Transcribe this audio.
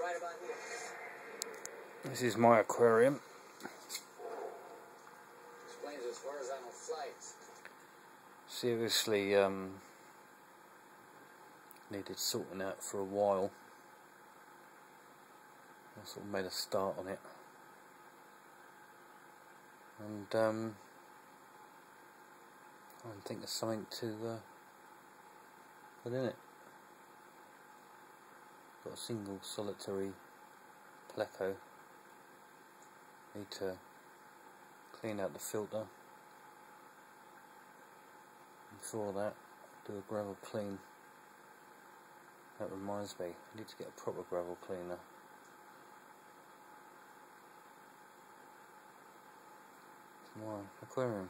right about here. This is my aquarium. Explains its horizontal flights. Seriously, um, needed sorting out for a while. I sort of made a start on it. And, um, I think there's something to uh, put in it. Got a single solitary pleco. Need to clean out the filter. Before that, do a gravel clean. That reminds me, I need to get a proper gravel cleaner. My aquarium.